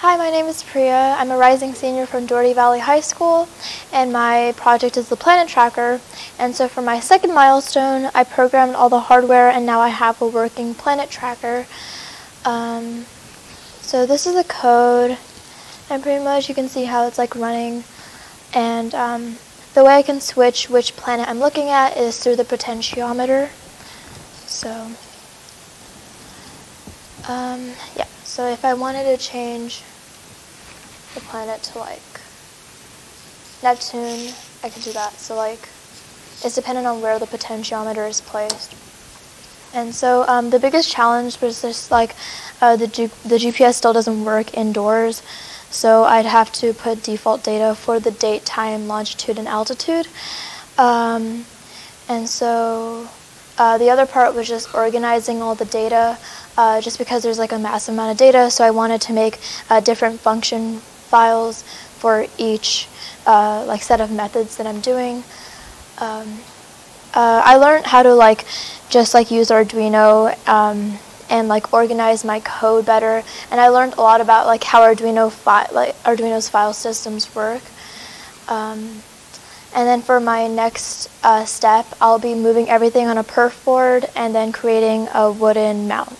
Hi, my name is Priya. I'm a rising senior from Dougherty Valley High School, and my project is the Planet Tracker. And so for my second milestone, I programmed all the hardware, and now I have a working Planet Tracker. Um, so this is the code, and pretty much you can see how it's like running. And um, the way I can switch which planet I'm looking at is through the potentiometer. So, um, yeah. So if I wanted to change the planet to like Neptune, I could do that. So like, it's dependent on where the potentiometer is placed. And so um, the biggest challenge was just like uh, the, G the GPS still doesn't work indoors. So I'd have to put default data for the date, time, longitude, and altitude. Um, and so uh, the other part was just organizing all the data uh, just because there's like a massive amount of data. So I wanted to make uh, different function files for each uh, like set of methods that I'm doing. Um, uh, I learned how to like just like use Arduino um, and like organize my code better. And I learned a lot about like how Arduino fi like Arduino's file systems work. Um, and then for my next uh, step, I'll be moving everything on a perf board and then creating a wooden mount.